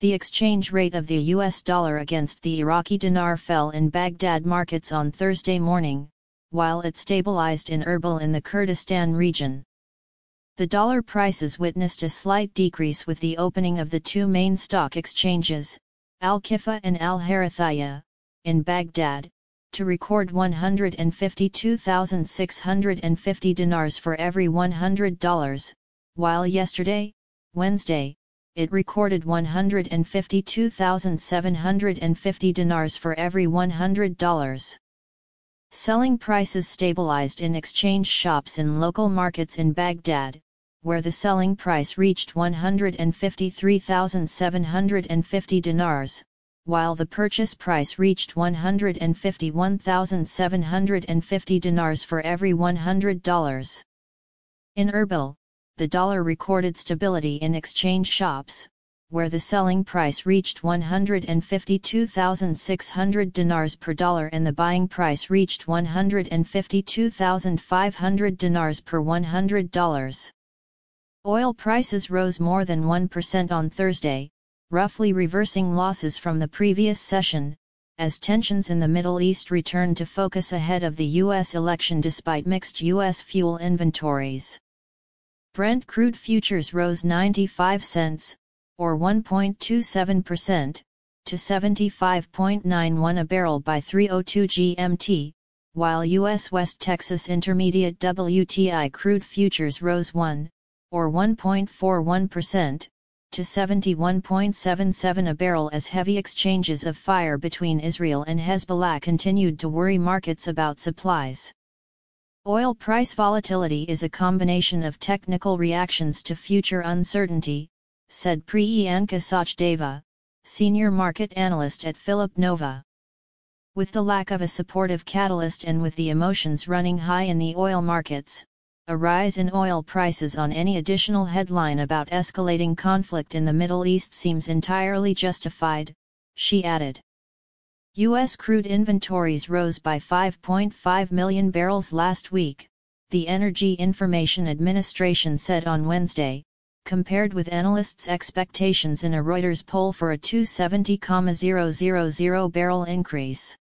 The exchange rate of the US dollar against the Iraqi dinar fell in Baghdad markets on Thursday morning, while it stabilized in Erbil in the Kurdistan region. The dollar prices witnessed a slight decrease with the opening of the two main stock exchanges, Al-Kifa and Al-Harithaya, in Baghdad, to record 152,650 dinars for every $100, while yesterday, Wednesday, it recorded 152,750 dinars for every $100. Selling prices stabilized in exchange shops in local markets in Baghdad, where the selling price reached 153,750 dinars, while the purchase price reached 151,750 dinars for every $100. In Erbil, the dollar recorded stability in exchange shops, where the selling price reached 152,600 dinars per dollar and the buying price reached 152,500 dinars per $100. Oil prices rose more than 1% on Thursday, roughly reversing losses from the previous session, as tensions in the Middle East returned to focus ahead of the U.S. election despite mixed U.S. fuel inventories. Brent crude futures rose 95 cents, or 1.27%, to 75.91 a barrel by 302 GMT, while U.S. West Texas Intermediate WTI crude futures rose 1, or 1.41%, to 71.77 a barrel as heavy exchanges of fire between Israel and Hezbollah continued to worry markets about supplies. Oil price volatility is a combination of technical reactions to future uncertainty, said Priyanka Sachdeva, senior market analyst at Phillip Nova. With the lack of a supportive catalyst and with the emotions running high in the oil markets, a rise in oil prices on any additional headline about escalating conflict in the Middle East seems entirely justified, she added. U.S. crude inventories rose by 5.5 million barrels last week, the Energy Information Administration said on Wednesday, compared with analysts' expectations in a Reuters poll for a 270,000 barrel increase.